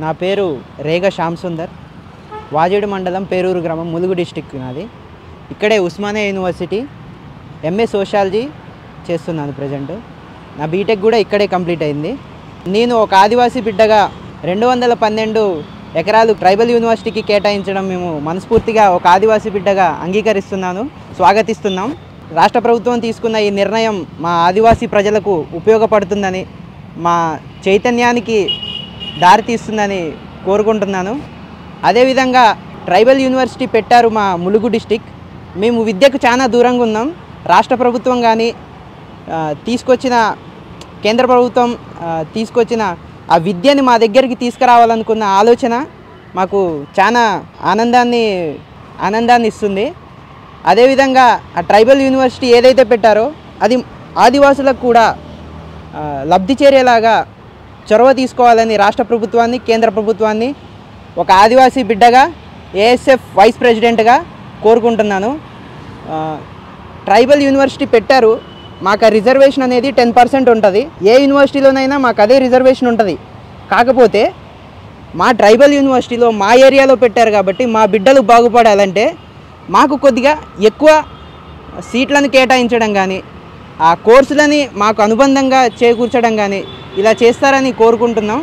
నా పేరు రేగ శ్యామ్ సుందర్. వాజేడు మండలం పేరూరు గ్రామం ములుగు డిస్టిక్ నాది. ఇక్కడే ఉస్మానియా యూనివర్సిటీ ఎంఏ సోషాలజీ చేస్తున్నాను ప్రజెంట్. నా బీటెక్ కూడా ఇక్కడే కంప్లీట్ అయింది. నేను ఒక ఆదివాసీ బిడ్డగా రెండు వందల పన్నెండు ఎకరాలు ట్రైబల్ యూనివర్సిటీకి కేటాయించడం మేము మనస్ఫూర్తిగా ఒక ఆదివాసీ బిడ్డగా అంగీకరిస్తున్నాను స్వాగతిస్తున్నాం. రాష్ట్ర ప్రభుత్వం తీసుకున్న ఈ నిర్ణయం మా ఆదివాసీ ప్రజలకు ఉపయోగపడుతుందని మా చైతన్యానికి దారితీస్తుందని కోరుకుంటున్నాను. అదేవిధంగా ట్రైబల్ యూనివర్సిటీ పెట్టారు మా ములుగు డిస్టిక్. మేము విద్యకు చాలా దూరంగా ఉన్నాం. రాష్ట్ర ప్రభుత్వం కానీ తీసుకొచ్చిన కేంద్ర ప్రభుత్వం తీసుకొచ్చిన ఆ విద్యని మా దగ్గరికి తీసుకురావాలనుకున్న ఆలోచన మాకు చాలా ఆనందాన్ని ఆనందాన్ని ఇస్తుంది. అదేవిధంగా ఆ ట్రైబల్ యూనివర్సిటీ ఏదైతే పెట్టారో అది ఆదివాసులకు కూడా లబ్ధి చేరేలాగా చొరవ తీసుకోవాలని రాష్ట్ర ప్రభుత్వాన్ని కేంద్ర ప్రభుత్వాన్ని ఒక ఆదివాసీ బిడ్డగా ఏఎస్ఎఫ్ వైస్ ప్రెసిడెంట్గా కోరుకుంటున్నాను. ట్రైబల్ యూనివర్సిటీ పెట్టారు. మాకు ఆ రిజర్వేషన్ అనేది టెన్ పర్సెంట్ ఉంటుంది. ఏ యూనివర్సిటీలోనైనా మాకు అదే రిజర్వేషన్ ఉంటుంది. కాకపోతే మా ట్రైబల్ యూనివర్సిటీలో మా ఏరియాలో పెట్టారు కాబట్టి మా బిడ్డలు బాగుపడాలంటే మాకు కొద్దిగా ఎక్కువ సీట్లను కేటాయించడం కానీ ఆ కోర్సులని మాకు అనుబంధంగా చేకూర్చడం కానీ ఇలా చేస్తారని కోరుకుంటున్నాం.